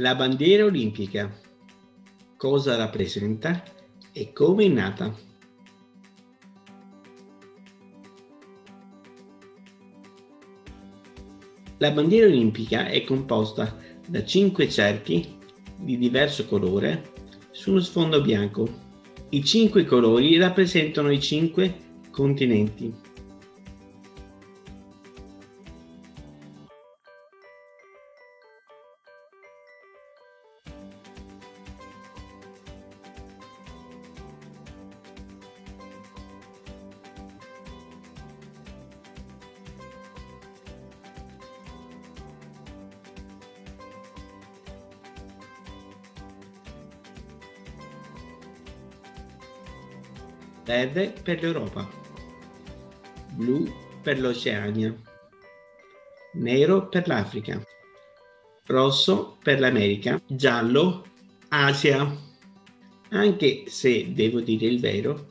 La bandiera olimpica. Cosa rappresenta e come è nata? La bandiera olimpica è composta da cinque cerchi di diverso colore su uno sfondo bianco. I cinque colori rappresentano i cinque continenti. Verde per l'Europa, blu per l'Oceania, nero per l'Africa, rosso per l'America, giallo Asia. Anche se devo dire il vero,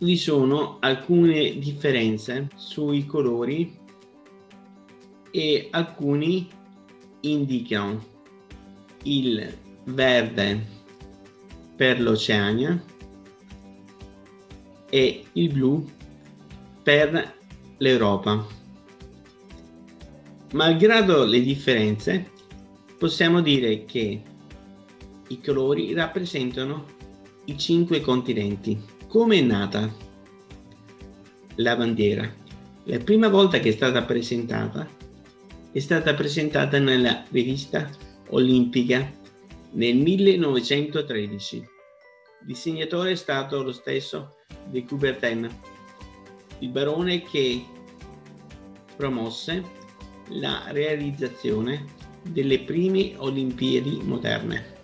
vi sono alcune differenze sui colori e alcuni indicano il verde per l'Oceania e il blu per l'Europa. Malgrado le differenze, possiamo dire che i colori rappresentano i cinque continenti. Come è nata la bandiera? La prima volta che è stata presentata è stata presentata nella rivista olimpica nel 1913. Disegnatore è stato lo stesso di Coubertin, il barone che promosse la realizzazione delle prime Olimpiadi moderne.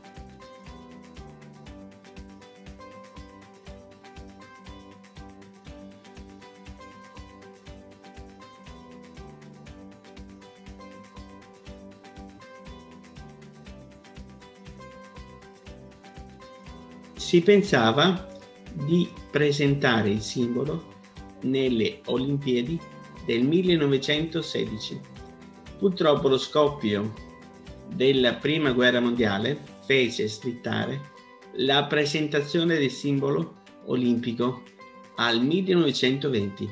Si pensava di presentare il simbolo nelle Olimpiadi del 1916. Purtroppo lo scoppio della prima guerra mondiale fece slittare la presentazione del simbolo olimpico al 1920.